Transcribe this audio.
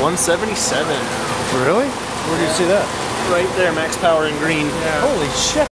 177. Really? Where do you see that? Right there, max power in green. Holy shit.